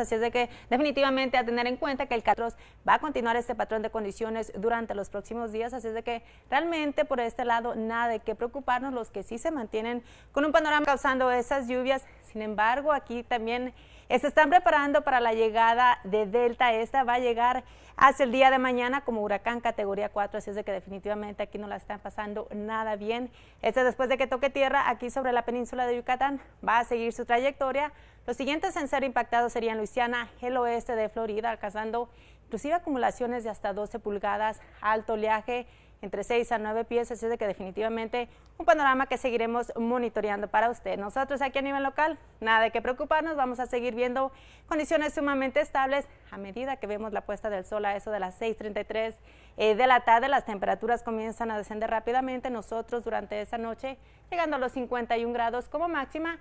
Así es de que definitivamente a tener en cuenta que el Catros va a continuar este patrón de condiciones durante los próximos días. Así es de que realmente por este lado nada de qué preocuparnos. Los que sí se mantienen con un panorama causando esas lluvias. Sin embargo, aquí también se están preparando para la llegada de Delta. Esta va a llegar hacia el día de mañana como huracán categoría 4, así es de que definitivamente aquí no la están pasando nada bien. Este después de que toque tierra aquí sobre la península de Yucatán va a seguir su trayectoria. Los siguientes en ser impactados serían Luisiana, el oeste de Florida, alcanzando inclusive acumulaciones de hasta 12 pulgadas, alto oleaje entre 6 a 9 pies, así de que definitivamente un panorama que seguiremos monitoreando para usted. Nosotros aquí a nivel local, nada de qué preocuparnos, vamos a seguir viendo condiciones sumamente estables a medida que vemos la puesta del sol a eso de las 6.33 eh, de la tarde, las temperaturas comienzan a descender rápidamente, nosotros durante esa noche llegando a los 51 grados como máxima